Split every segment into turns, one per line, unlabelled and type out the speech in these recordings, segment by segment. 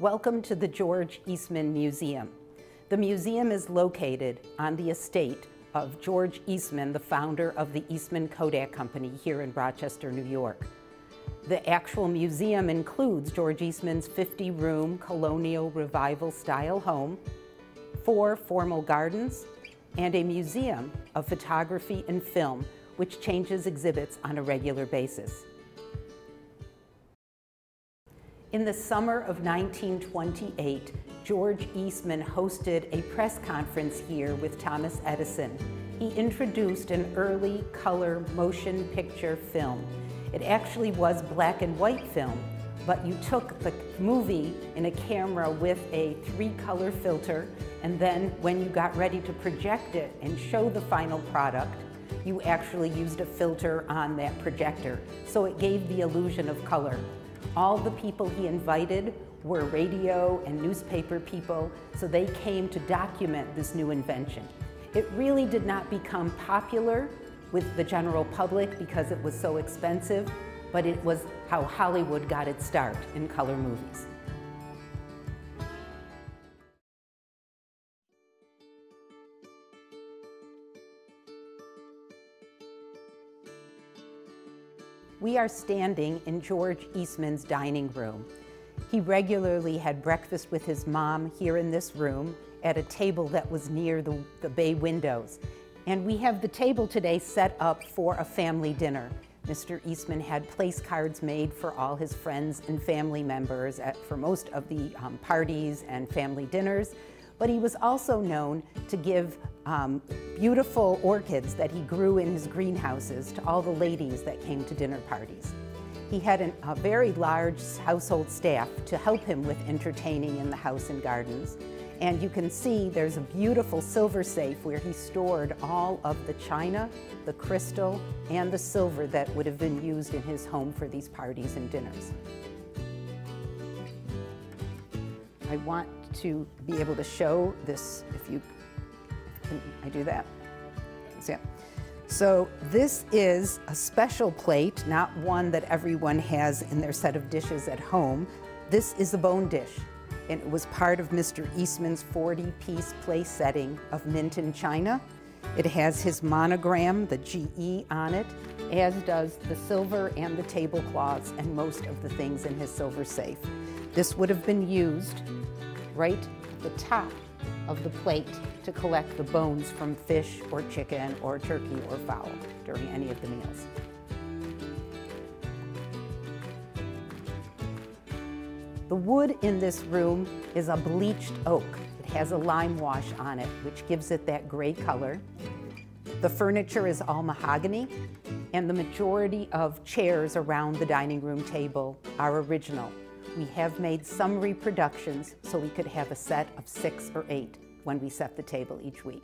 Welcome to the George Eastman Museum. The museum is located on the estate of George Eastman, the founder of the Eastman Kodak Company here in Rochester, New York. The actual museum includes George Eastman's 50-room colonial revival style home, four formal gardens, and a museum of photography and film which changes exhibits on a regular basis. In the summer of 1928, George Eastman hosted a press conference here with Thomas Edison. He introduced an early color motion picture film. It actually was black and white film, but you took the movie in a camera with a three color filter, and then when you got ready to project it and show the final product, you actually used a filter on that projector. So it gave the illusion of color. All the people he invited were radio and newspaper people, so they came to document this new invention. It really did not become popular with the general public because it was so expensive, but it was how Hollywood got its start in color movies. We are standing in George Eastman's dining room. He regularly had breakfast with his mom here in this room at a table that was near the, the bay windows. And we have the table today set up for a family dinner. Mr. Eastman had place cards made for all his friends and family members at, for most of the um, parties and family dinners but he was also known to give um, beautiful orchids that he grew in his greenhouses to all the ladies that came to dinner parties. He had an, a very large household staff to help him with entertaining in the house and gardens. And you can see there's a beautiful silver safe where he stored all of the china, the crystal, and the silver that would have been used in his home for these parties and dinners. I want to be able to show this, if you, I do that? So, yeah. so this is a special plate, not one that everyone has in their set of dishes at home. This is a bone dish, and it was part of Mr. Eastman's 40-piece place setting of Minton china. It has his monogram, the GE, on it, as does the silver and the tablecloths and most of the things in his silver safe. This would have been used right at the top of the plate to collect the bones from fish or chicken or turkey or fowl during any of the meals. The wood in this room is a bleached oak. It has a lime wash on it, which gives it that gray color. The furniture is all mahogany, and the majority of chairs around the dining room table are original. We have made some reproductions so we could have a set of six or eight when we set the table each week.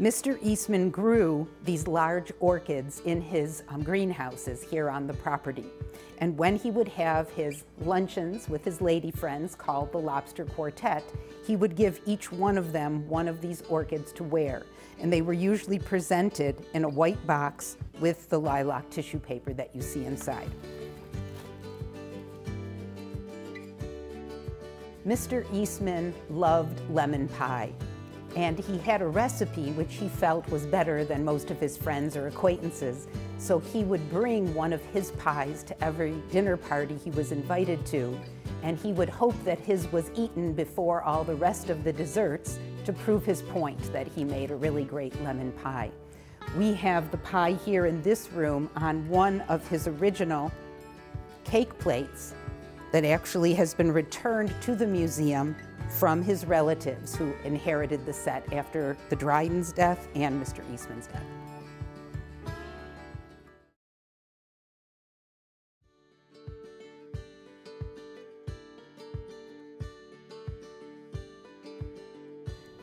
Mr. Eastman grew these large orchids in his um, greenhouses here on the property. And when he would have his luncheons with his lady friends called the Lobster Quartet, he would give each one of them one of these orchids to wear. And they were usually presented in a white box with the lilac tissue paper that you see inside. Mr. Eastman loved lemon pie and he had a recipe which he felt was better than most of his friends or acquaintances. So he would bring one of his pies to every dinner party he was invited to, and he would hope that his was eaten before all the rest of the desserts to prove his point that he made a really great lemon pie. We have the pie here in this room on one of his original cake plates that actually has been returned to the museum from his relatives who inherited the set after the Drydens' death and Mr. Eastman's death.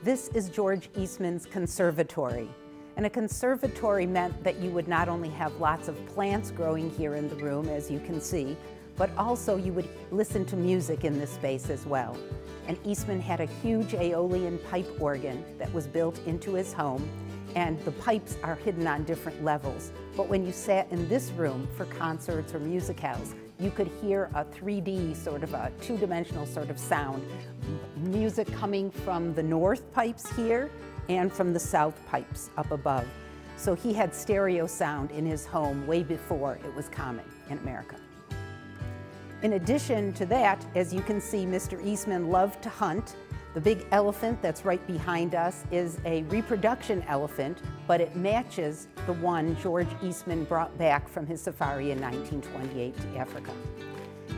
This is George Eastman's conservatory. And a conservatory meant that you would not only have lots of plants growing here in the room, as you can see, but also you would listen to music in this space as well. and Eastman had a huge Aeolian pipe organ that was built into his home, and the pipes are hidden on different levels. But when you sat in this room for concerts or musicals, you could hear a 3D sort of a two-dimensional sort of sound. Music coming from the north pipes here and from the south pipes up above. So he had stereo sound in his home way before it was common in America. In addition to that, as you can see, Mr. Eastman loved to hunt. The big elephant that's right behind us is a reproduction elephant, but it matches the one George Eastman brought back from his safari in 1928 to Africa.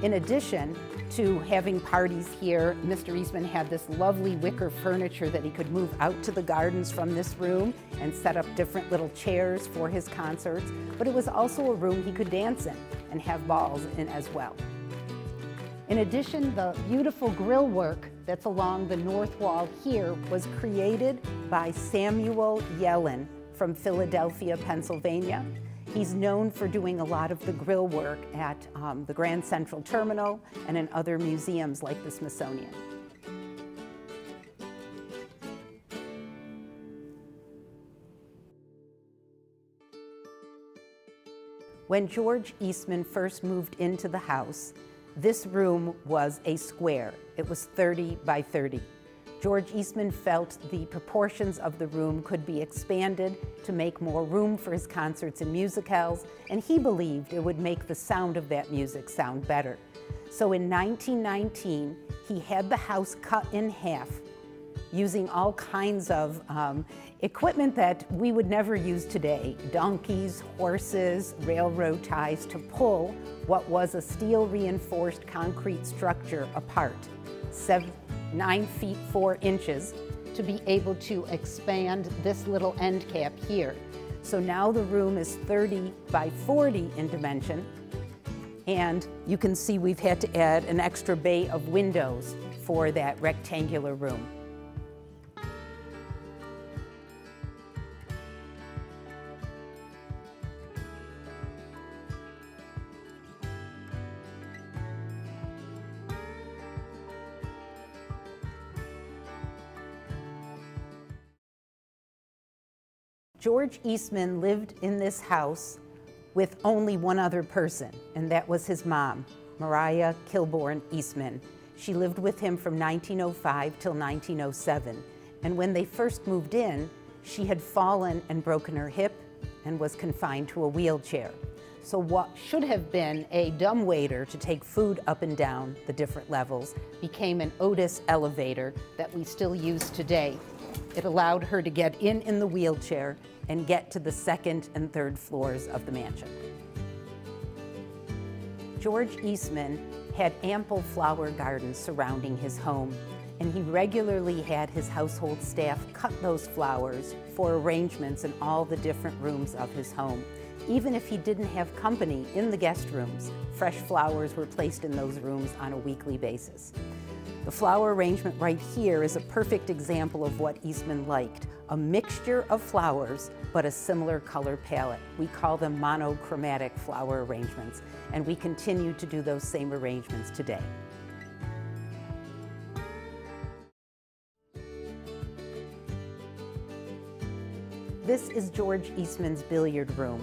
In addition to having parties here, Mr. Eastman had this lovely wicker furniture that he could move out to the gardens from this room and set up different little chairs for his concerts, but it was also a room he could dance in and have balls in as well. In addition, the beautiful grill work that's along the north wall here was created by Samuel Yellin from Philadelphia, Pennsylvania. He's known for doing a lot of the grill work at um, the Grand Central Terminal and in other museums like the Smithsonian. When George Eastman first moved into the house, this room was a square. It was 30 by 30. George Eastman felt the proportions of the room could be expanded to make more room for his concerts and musicals, and he believed it would make the sound of that music sound better. So in 1919, he had the house cut in half using all kinds of um, equipment that we would never use today, donkeys, horses, railroad ties to pull what was a steel reinforced concrete structure apart, seven, nine feet, four inches, to be able to expand this little end cap here. So now the room is 30 by 40 in dimension, and you can see we've had to add an extra bay of windows for that rectangular room. George Eastman lived in this house with only one other person, and that was his mom, Mariah Kilbourn Eastman. She lived with him from 1905 till 1907. And when they first moved in, she had fallen and broken her hip and was confined to a wheelchair. So what should have been a dumb waiter to take food up and down the different levels became an Otis elevator that we still use today. It allowed her to get in in the wheelchair and get to the second and third floors of the mansion. George Eastman had ample flower gardens surrounding his home, and he regularly had his household staff cut those flowers for arrangements in all the different rooms of his home. Even if he didn't have company in the guest rooms, fresh flowers were placed in those rooms on a weekly basis. The flower arrangement right here is a perfect example of what Eastman liked, a mixture of flowers, but a similar color palette. We call them monochromatic flower arrangements, and we continue to do those same arrangements today. This is George Eastman's billiard room.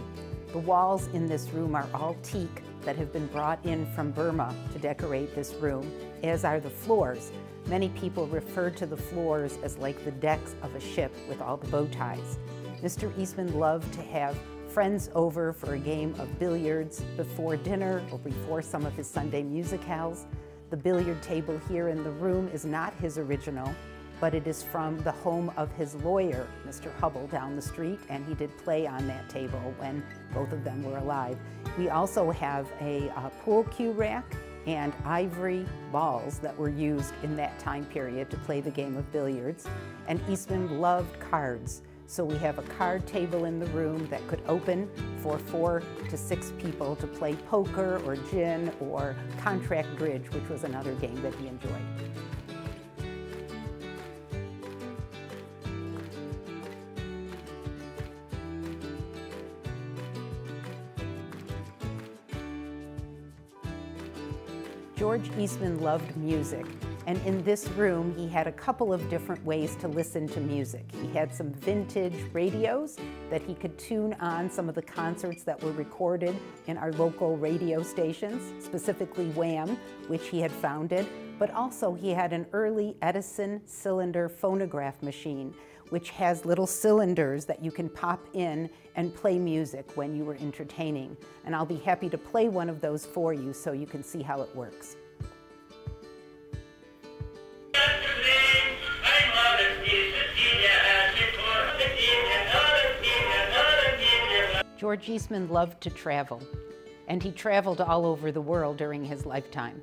The walls in this room are all teak that have been brought in from Burma to decorate this room, as are the floors. Many people refer to the floors as like the decks of a ship with all the bow ties. Mr. Eastman loved to have friends over for a game of billiards before dinner or before some of his Sunday musicals. The billiard table here in the room is not his original but it is from the home of his lawyer, Mr. Hubble, down the street, and he did play on that table when both of them were alive. We also have a, a pool cue rack and ivory balls that were used in that time period to play the game of billiards. And Eastman loved cards. So we have a card table in the room that could open for four to six people to play poker or gin or contract bridge, which was another game that he enjoyed. Eastman loved music, And in this room, he had a couple of different ways to listen to music. He had some vintage radios that he could tune on some of the concerts that were recorded in our local radio stations, specifically WHAM, which he had founded. But also he had an early Edison cylinder phonograph machine, which has little cylinders that you can pop in and play music when you were entertaining. And I'll be happy to play one of those for you so you can see how it works. George Eastman loved to travel, and he traveled all over the world during his lifetime.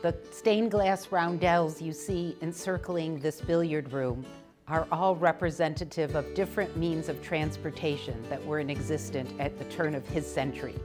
The stained glass roundels you see encircling this billiard room are all representative of different means of transportation that were in existence at the turn of his century.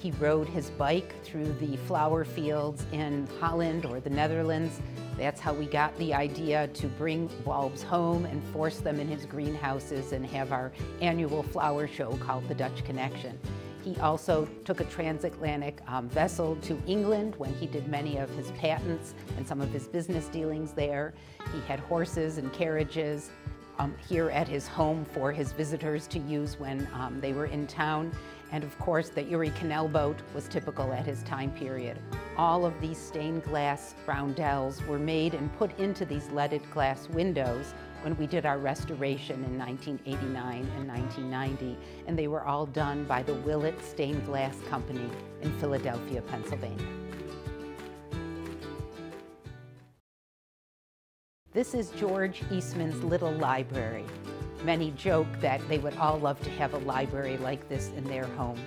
He rode his bike through the flower fields in Holland or the Netherlands. That's how we got the idea to bring bulbs home and force them in his greenhouses and have our annual flower show called the Dutch Connection. He also took a transatlantic um, vessel to England when he did many of his patents and some of his business dealings there. He had horses and carriages um, here at his home for his visitors to use when um, they were in town. And of course, the Erie Canal boat was typical at his time period. All of these stained glass roundels were made and put into these leaded glass windows when we did our restoration in 1989 and 1990, and they were all done by the Willet Stained Glass Company in Philadelphia, Pennsylvania. This is George Eastman's little library. Many joke that they would all love to have a library like this in their home.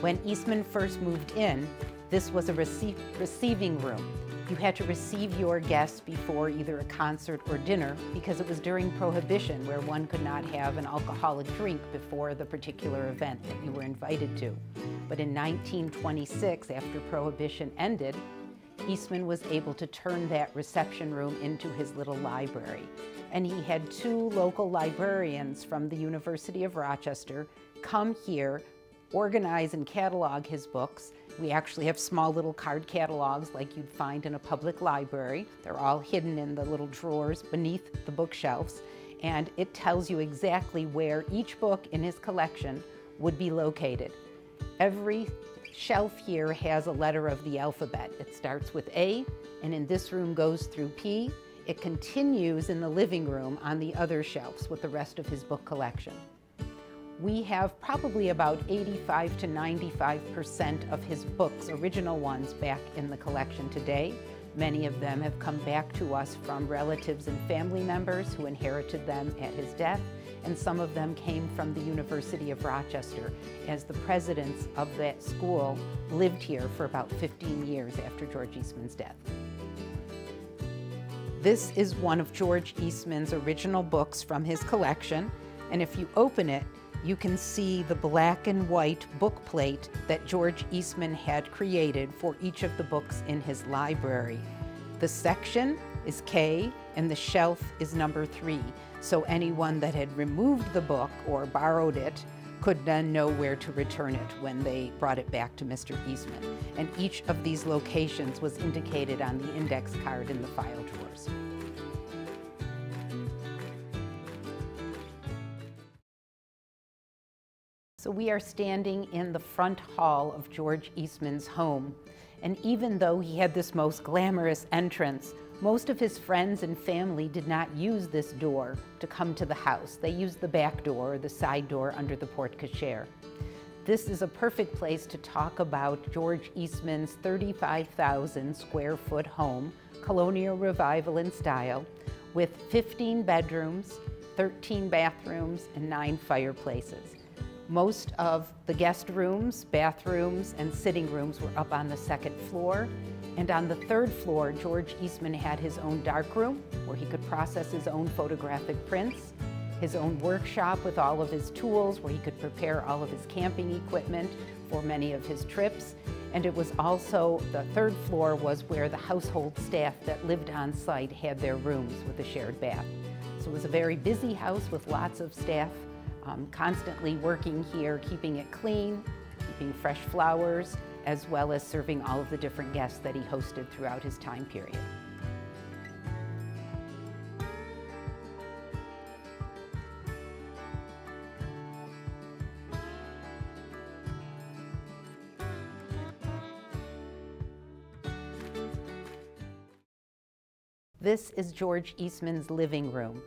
When Eastman first moved in, this was a rece receiving room. You had to receive your guests before either a concert or dinner because it was during Prohibition where one could not have an alcoholic drink before the particular event that you were invited to. But in 1926, after Prohibition ended, Eastman was able to turn that reception room into his little library. And he had two local librarians from the University of Rochester come here, organize and catalog his books. We actually have small little card catalogs like you'd find in a public library. They're all hidden in the little drawers beneath the bookshelves. And it tells you exactly where each book in his collection would be located. Every shelf here has a letter of the alphabet. It starts with A, and in this room goes through P. It continues in the living room on the other shelves with the rest of his book collection. We have probably about 85 to 95% of his books, original ones, back in the collection today. Many of them have come back to us from relatives and family members who inherited them at his death, and some of them came from the University of Rochester, as the presidents of that school lived here for about 15 years after George Eastman's death. This is one of George Eastman's original books from his collection, and if you open it, you can see the black and white book plate that George Eastman had created for each of the books in his library. The section is K and the shelf is number three, so anyone that had removed the book or borrowed it could then know where to return it when they brought it back to Mr. Eastman. And each of these locations was indicated on the index card in the file drawers. So we are standing in the front hall of George Eastman's home. And even though he had this most glamorous entrance, most of his friends and family did not use this door to come to the house. They used the back door or the side door under the porte cochere. This is a perfect place to talk about George Eastman's 35,000 square foot home, colonial revival in style, with 15 bedrooms, 13 bathrooms, and nine fireplaces. Most of the guest rooms, bathrooms, and sitting rooms were up on the second floor. And on the third floor, George Eastman had his own darkroom where he could process his own photographic prints, his own workshop with all of his tools where he could prepare all of his camping equipment for many of his trips. And it was also, the third floor was where the household staff that lived on site had their rooms with a shared bath. So it was a very busy house with lots of staff um, constantly working here, keeping it clean, keeping fresh flowers, as well as serving all of the different guests that he hosted throughout his time period. This is George Eastman's living room.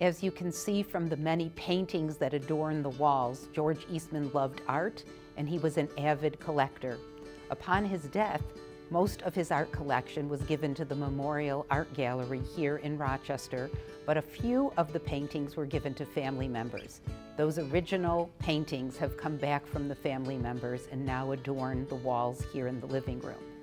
As you can see from the many paintings that adorn the walls, George Eastman loved art and he was an avid collector. Upon his death, most of his art collection was given to the Memorial Art Gallery here in Rochester, but a few of the paintings were given to family members. Those original paintings have come back from the family members and now adorn the walls here in the living room.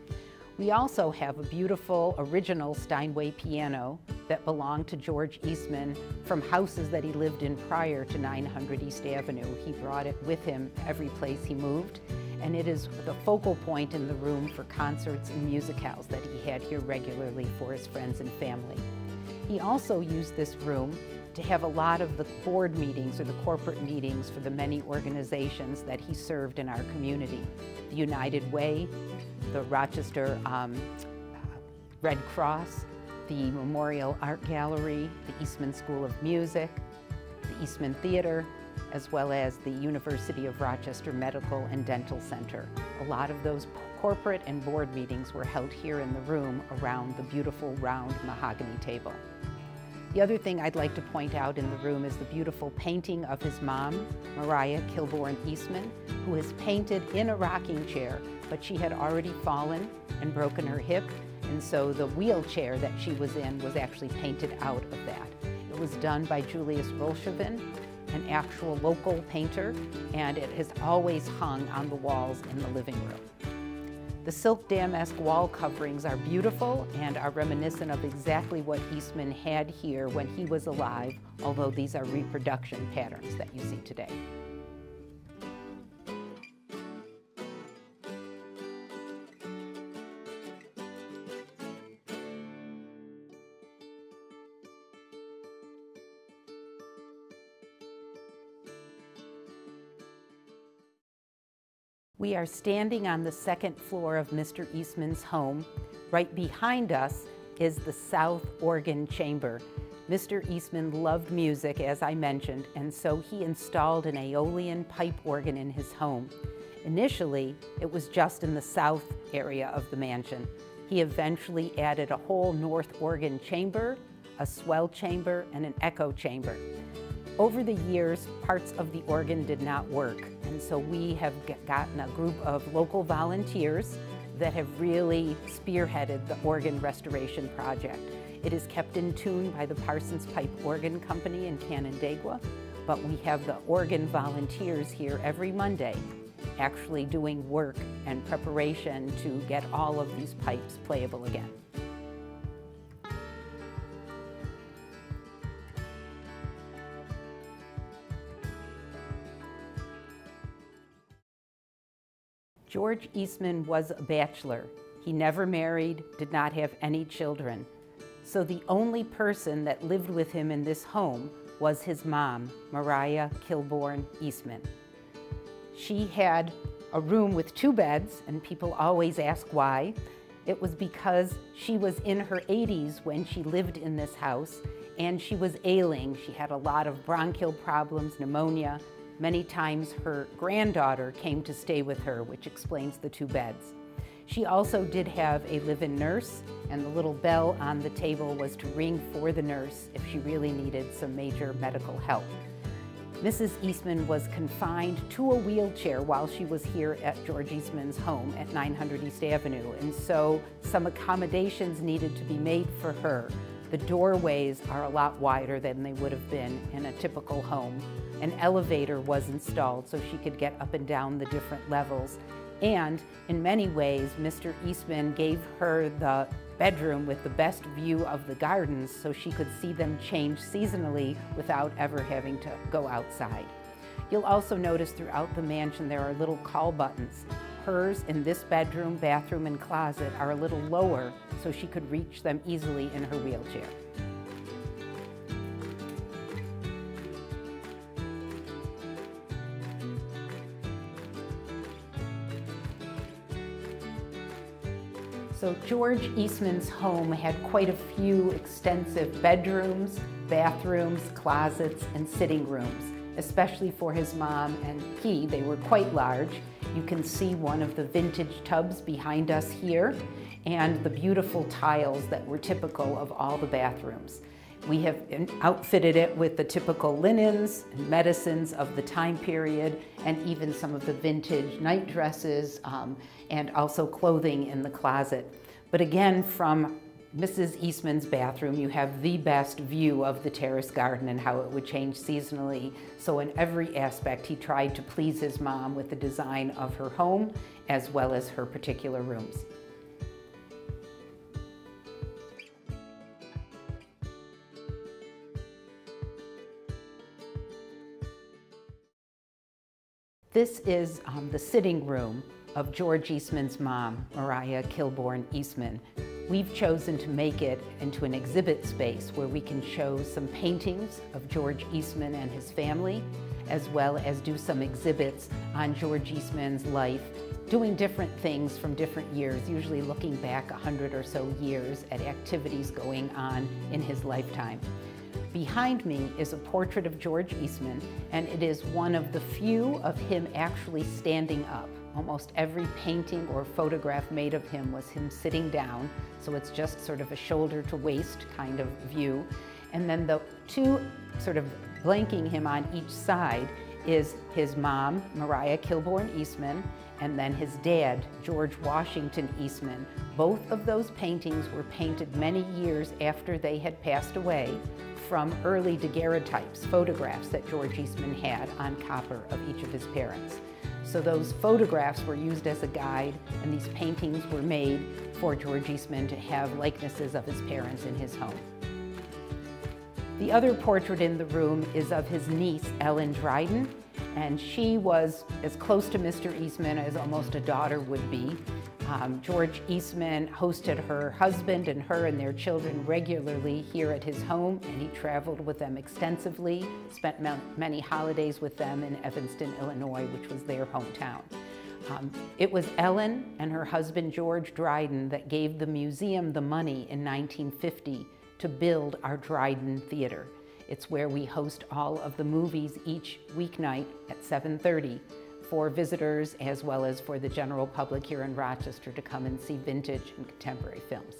We also have a beautiful original Steinway piano that belonged to George Eastman from houses that he lived in prior to 900 East Avenue. He brought it with him every place he moved and it is the focal point in the room for concerts and musicals that he had here regularly for his friends and family. He also used this room to have a lot of the board meetings or the corporate meetings for the many organizations that he served in our community. The United Way, the Rochester um, Red Cross, the Memorial Art Gallery, the Eastman School of Music, the Eastman Theater, as well as the University of Rochester Medical and Dental Center. A lot of those corporate and board meetings were held here in the room around the beautiful round mahogany table. The other thing I'd like to point out in the room is the beautiful painting of his mom, Mariah Kilbourn Eastman, who is painted in a rocking chair, but she had already fallen and broken her hip, and so the wheelchair that she was in was actually painted out of that. It was done by Julius Rolshoven, an actual local painter, and it has always hung on the walls in the living room. The silk damask wall coverings are beautiful and are reminiscent of exactly what Eastman had here when he was alive, although these are reproduction patterns that you see today. We are standing on the second floor of Mr. Eastman's home. Right behind us is the South Organ Chamber. Mr. Eastman loved music, as I mentioned, and so he installed an Aeolian pipe organ in his home. Initially, it was just in the south area of the mansion. He eventually added a whole north organ chamber, a swell chamber, and an echo chamber. Over the years, parts of the organ did not work, and so we have gotten a group of local volunteers that have really spearheaded the organ restoration project. It is kept in tune by the Parsons Pipe Organ Company in Canandaigua, but we have the organ volunteers here every Monday actually doing work and preparation to get all of these pipes playable again. George Eastman was a bachelor. He never married, did not have any children. So the only person that lived with him in this home was his mom, Mariah Kilbourn Eastman. She had a room with two beds, and people always ask why. It was because she was in her 80s when she lived in this house, and she was ailing. She had a lot of bronchial problems, pneumonia, Many times her granddaughter came to stay with her, which explains the two beds. She also did have a live-in nurse, and the little bell on the table was to ring for the nurse if she really needed some major medical help. Mrs. Eastman was confined to a wheelchair while she was here at George Eastman's home at 900 East Avenue, and so some accommodations needed to be made for her. The doorways are a lot wider than they would have been in a typical home. An elevator was installed so she could get up and down the different levels. And in many ways, Mr. Eastman gave her the bedroom with the best view of the gardens so she could see them change seasonally without ever having to go outside. You'll also notice throughout the mansion there are little call buttons. Hers in this bedroom, bathroom, and closet are a little lower so she could reach them easily in her wheelchair. So George Eastman's home had quite a few extensive bedrooms, bathrooms, closets, and sitting rooms, especially for his mom and he. They were quite large, You can see one of the vintage tubs behind us here and the beautiful tiles that were typical of all the bathrooms. We have outfitted it with the typical linens and medicines of the time period and even some of the vintage night dresses um, and also clothing in the closet. But again, from Mrs. Eastman's bathroom, you have the best view of the terrace garden and how it would change seasonally. So in every aspect, he tried to please his mom with the design of her home as well as her particular rooms. This is um, the sitting room of George Eastman's mom, Mariah Kilbourn Eastman. We've chosen to make it into an exhibit space where we can show some paintings of George Eastman and his family, as well as do some exhibits on George Eastman's life, doing different things from different years, usually looking back a hundred or so years at activities going on in his lifetime. Behind me is a portrait of George Eastman, and it is one of the few of him actually standing up. Almost every painting or photograph made of him was him sitting down, so it's just sort of a shoulder to waist kind of view. And then the two sort of blanking him on each side is his mom, Mariah Kilbourn Eastman, and then his dad, George Washington Eastman. Both of those paintings were painted many years after they had passed away from early daguerreotypes, photographs that George Eastman had on copper of each of his parents. So those photographs were used as a guide and these paintings were made for George Eastman to have likenesses of his parents in his home. The other portrait in the room is of his niece, Ellen Dryden, and she was as close to Mr. Eastman as almost a daughter would be. Um, George Eastman hosted her husband and her and their children regularly here at his home, and he traveled with them extensively, spent many holidays with them in Evanston, Illinois, which was their hometown. Um, it was Ellen and her husband George Dryden that gave the museum the money in 1950 to build our Dryden Theater. It's where we host all of the movies each weeknight at 7.30 for visitors as well as for the general public here in Rochester to come and see vintage and contemporary films.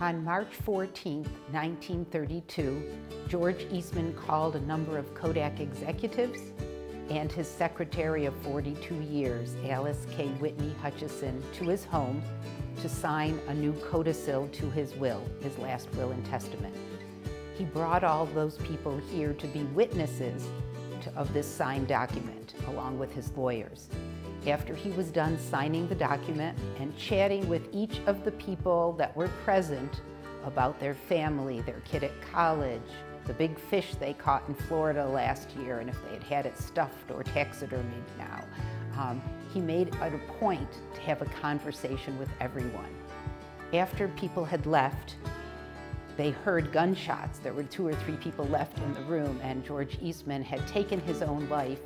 On March 14, 1932, George Eastman called a number of Kodak executives and his secretary of 42 years, Alice K. Whitney Hutchison, to his home to sign a new codicil to his will, his last will and testament. He brought all those people here to be witnesses to, of this signed document, along with his lawyers. After he was done signing the document and chatting with each of the people that were present about their family, their kid at college, the big fish they caught in Florida last year, and if they had had it stuffed or taxidermied now, um, he made it a point to have a conversation with everyone. After people had left, they heard gunshots. There were two or three people left in the room, and George Eastman had taken his own life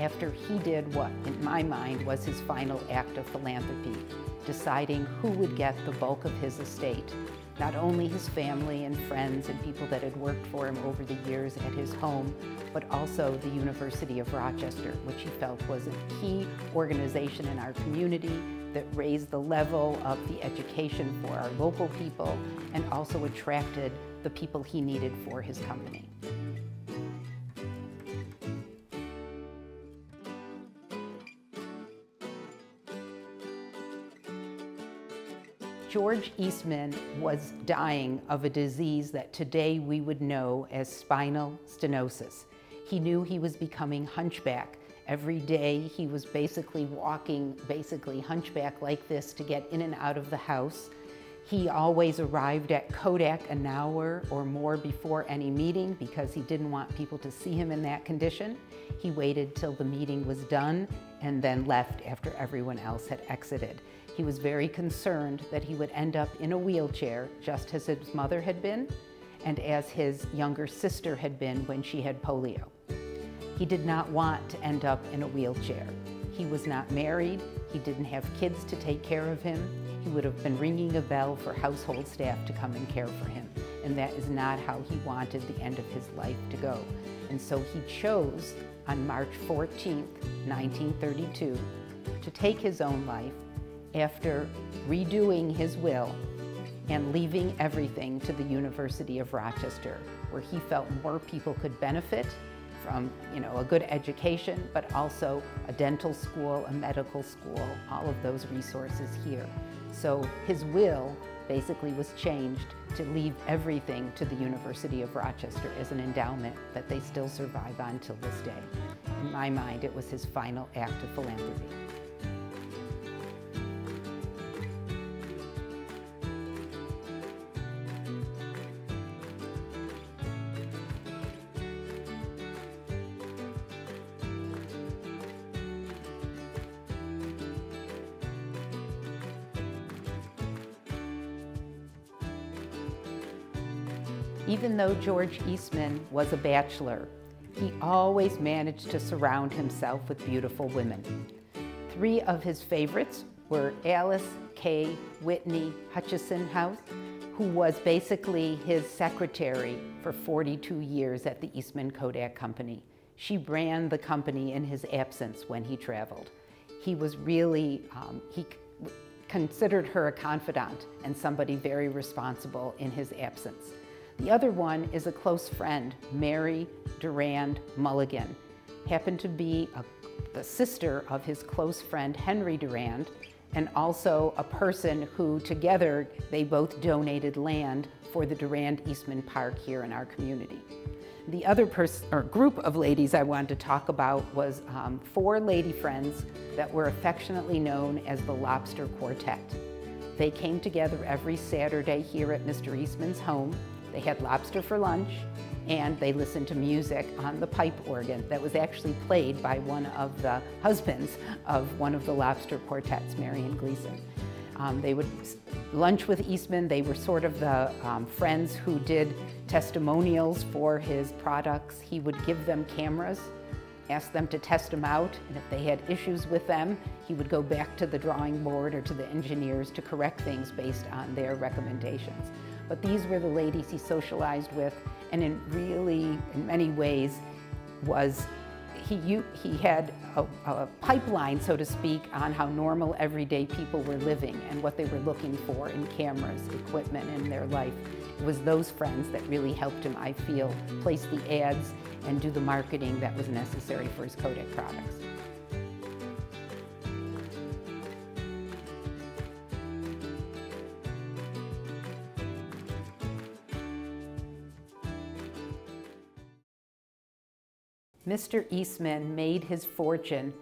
after he did what, in my mind, was his final act of philanthropy, deciding who would get the bulk of his estate. Not only his family and friends and people that had worked for him over the years at his home, but also the University of Rochester, which he felt was a key organization in our community that raised the level of the education for our local people and also attracted the people he needed for his company. George Eastman was dying of a disease that today we would know as spinal stenosis. He knew he was becoming hunchback. Every day he was basically walking, basically hunchback like this to get in and out of the house. He always arrived at Kodak an hour or more before any meeting because he didn't want people to see him in that condition. He waited till the meeting was done and then left after everyone else had exited. He was very concerned that he would end up in a wheelchair, just as his mother had been, and as his younger sister had been when she had polio. He did not want to end up in a wheelchair. He was not married, he didn't have kids to take care of him. He would have been ringing a bell for household staff to come and care for him. And that is not how he wanted the end of his life to go. And so he chose on March 14, 1932, to take his own life after redoing his will and leaving everything to the University of Rochester, where he felt more people could benefit from you know, a good education, but also a dental school, a medical school, all of those resources here. So his will basically was changed to leave everything to the University of Rochester as an endowment that they still survive on till this day. In my mind, it was his final act of philanthropy. Though George Eastman was a bachelor, he always managed to surround himself with beautiful women. Three of his favorites were Alice K. Whitney Hutchison House, who was basically his secretary for 42 years at the Eastman Kodak Company. She ran the company in his absence when he traveled. He was really, um, he considered her a confidant and somebody very responsible in his absence. The other one is a close friend, Mary Durand Mulligan. Happened to be a, the sister of his close friend, Henry Durand, and also a person who together, they both donated land for the Durand Eastman Park here in our community. The other person or group of ladies I wanted to talk about was um, four lady friends that were affectionately known as the Lobster Quartet. They came together every Saturday here at Mr. Eastman's home they had lobster for lunch and they listened to music on the pipe organ that was actually played by one of the husbands of one of the lobster quartets, Marion Gleason. Um, they would lunch with Eastman. They were sort of the um, friends who did testimonials for his products. He would give them cameras, ask them to test them out, and if they had issues with them, he would go back to the drawing board or to the engineers to correct things based on their recommendations. But these were the ladies he socialized with and in really, in many ways, was he, he had a, a, pipeline, so to speak, on how normal everyday people were living and what they were looking for in cameras, equipment in their life. It was those friends that really helped him, I feel, place the ads and do the marketing that was necessary for his Kodak products. Mr. Eastman made his fortune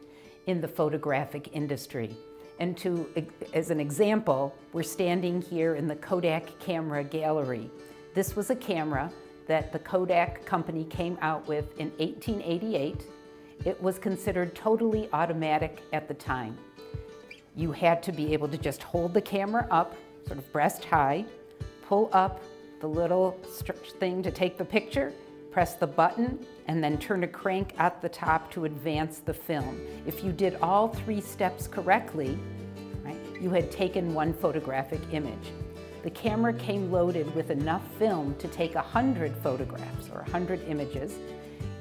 in the photographic industry. And to, as an example, we're standing here in the Kodak camera gallery. This was a camera that the Kodak company came out with in 1888. It was considered totally automatic at the time. You had to be able to just hold the camera up, sort of breast high, pull up the little thing to take the picture, press the button, and then turn a crank at the top to advance the film. If you did all three steps correctly, right, you had taken one photographic image. The camera came loaded with enough film to take 100 photographs or 100 images.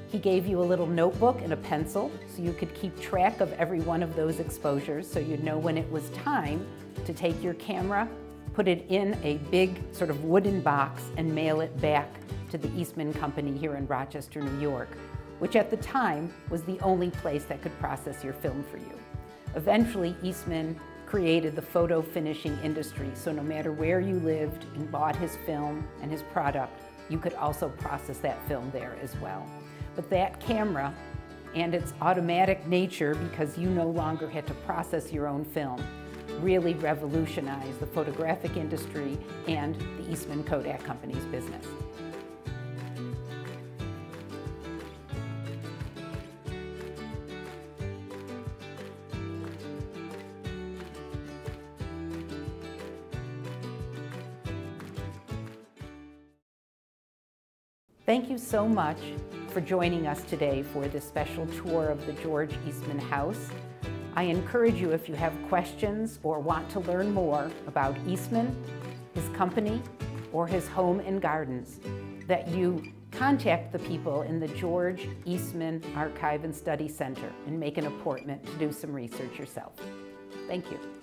He gave you a little notebook and a pencil so you could keep track of every one of those exposures so you'd know when it was time to take your camera, put it in a big sort of wooden box and mail it back to the Eastman Company here in Rochester, New York, which at the time was the only place that could process your film for you. Eventually, Eastman created the photo finishing industry, so no matter where you lived and bought his film and his product, you could also process that film there as well. But that camera and its automatic nature, because you no longer had to process your own film, really revolutionized the photographic industry and the Eastman Kodak Company's business. Thank you so much for joining us today for this special tour of the George Eastman House. I encourage you, if you have questions or want to learn more about Eastman, his company, or his home and gardens, that you contact the people in the George Eastman Archive and Study Center and make an appointment to do some research yourself. Thank you.